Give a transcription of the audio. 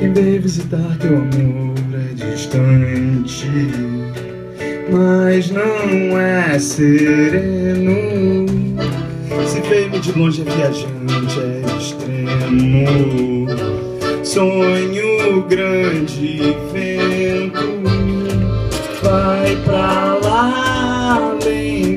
E veio visitar teu amor é distante. Mas não é sereno. Se vê-me de longe é viajante, é extremo. Sonho grande vento Vai pra lá além